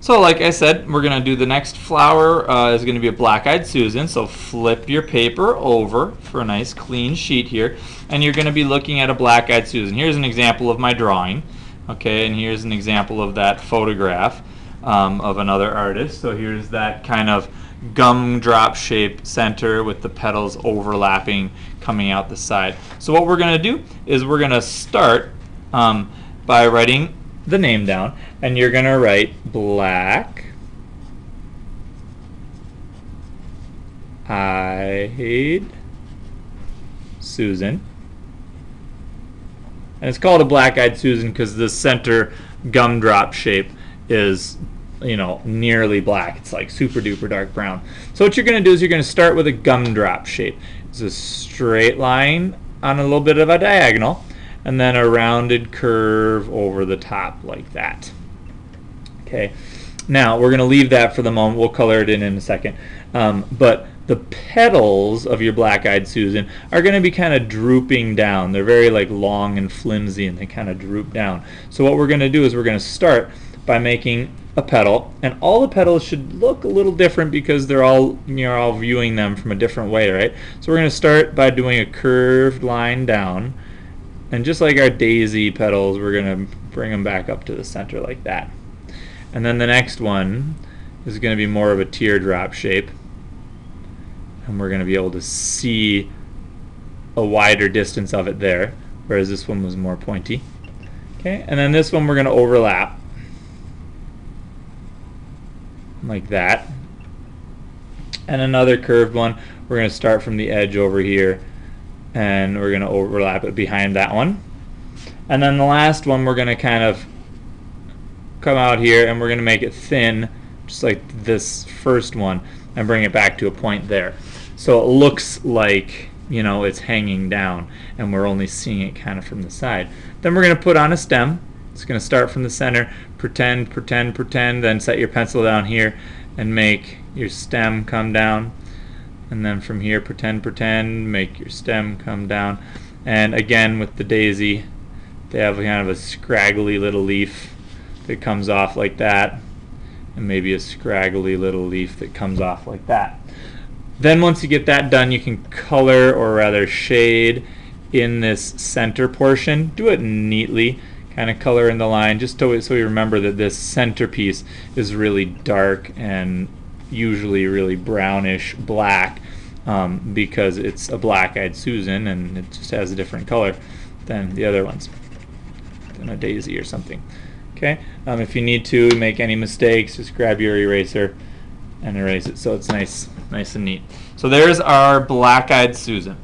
So like I said, we're going to do the next flower uh, is going to be a black-eyed Susan. So flip your paper over for a nice clean sheet here. And you're going to be looking at a black-eyed Susan. Here's an example of my drawing. Okay, and here's an example of that photograph um, of another artist. So here's that kind of gumdrop shape center with the petals overlapping coming out the side. So what we're going to do is we're going to start um, by writing the name down and you're going to write black eyed Susan. And it's called a black-eyed Susan because the center gumdrop shape is you know nearly black. It's like super duper dark brown. So what you're going to do is you're going to start with a gumdrop shape. It's a straight line on a little bit of a diagonal and then a rounded curve over the top like that. Okay, now we're going to leave that for the moment. We'll color it in in a second. Um, but the petals of your black-eyed Susan are going to be kind of drooping down. They're very like long and flimsy and they kind of droop down. So what we're going to do is we're going to start by making a petal and all the petals should look a little different because they're all you're all viewing them from a different way right so we're going to start by doing a curved line down and just like our daisy petals, we're going to bring them back up to the center like that. And then the next one is going to be more of a teardrop shape. And we're going to be able to see a wider distance of it there, whereas this one was more pointy. Okay, and then this one we're going to overlap like that. And another curved one, we're going to start from the edge over here and we're going to overlap it behind that one. And then the last one we're going to kind of come out here and we're going to make it thin just like this first one and bring it back to a point there. So it looks like you know it's hanging down and we're only seeing it kind of from the side. Then we're going to put on a stem. It's going to start from the center, pretend, pretend, pretend, then set your pencil down here and make your stem come down and then from here pretend pretend make your stem come down. And again with the daisy they have kind of a scraggly little leaf that comes off like that and maybe a scraggly little leaf that comes off like that. Then once you get that done you can color or rather shade in this center portion. Do it neatly kind of color in the line just to, so we remember that this centerpiece is really dark and usually really brownish black um, because it's a black-eyed Susan and it just has a different color than the other ones, than a daisy or something. Okay, um, if you need to make any mistakes, just grab your eraser and erase it so it's nice, nice and neat. So there's our black-eyed Susan.